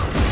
Whoa!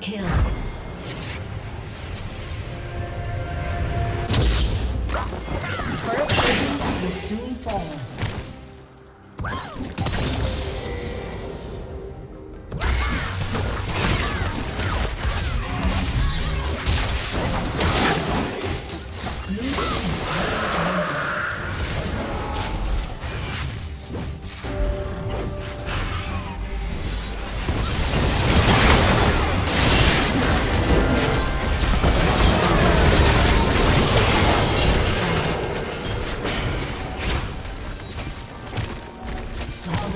kill.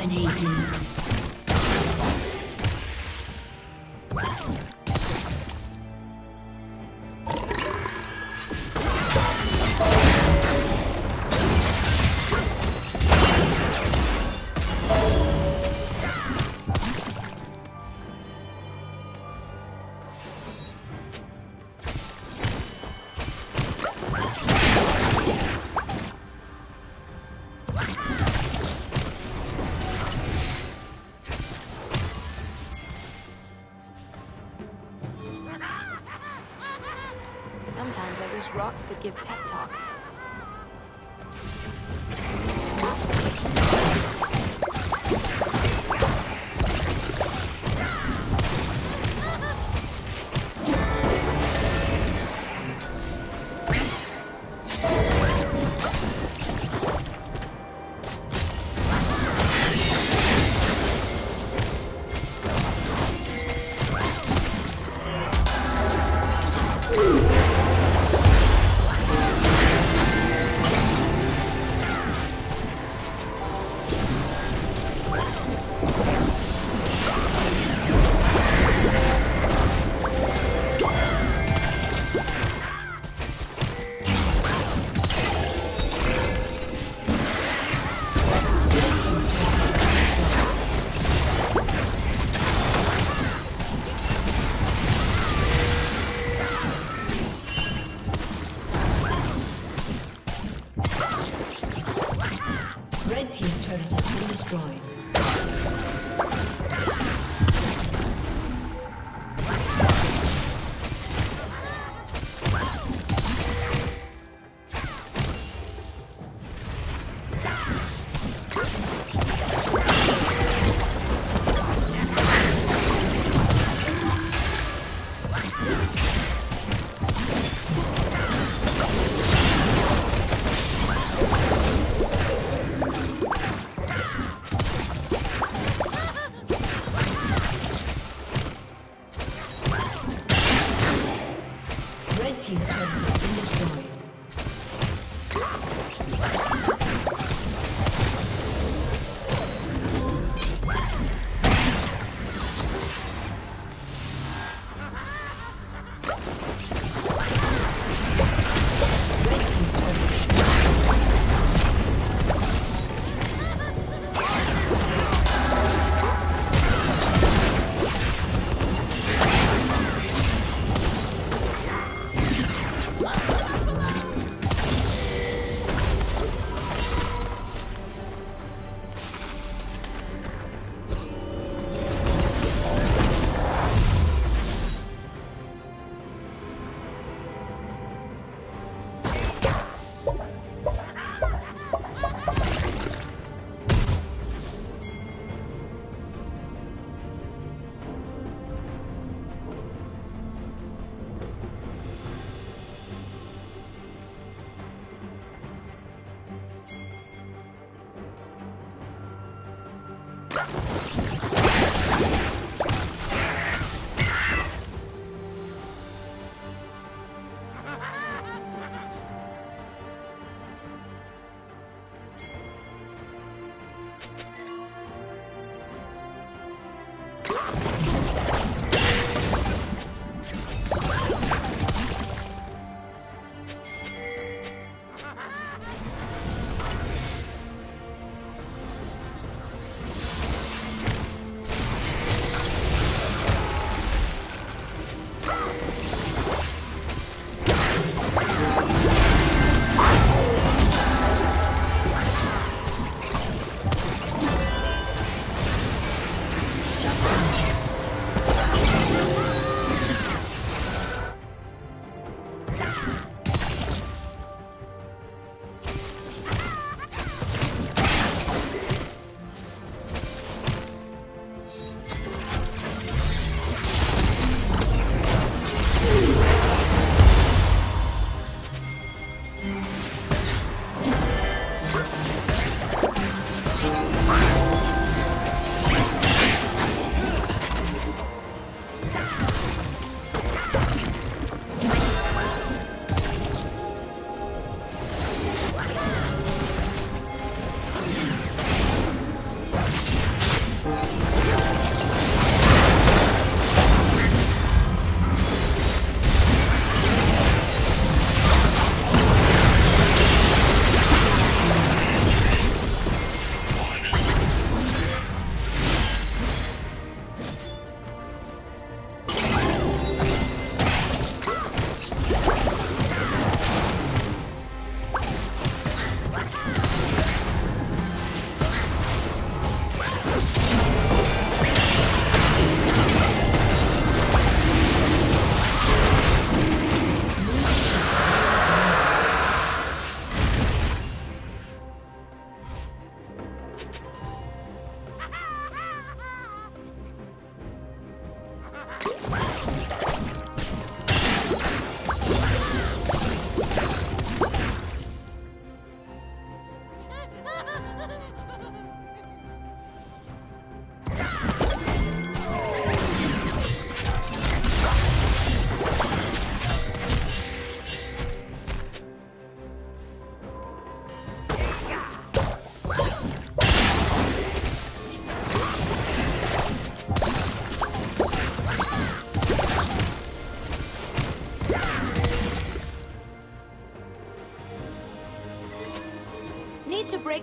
Rocks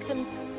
some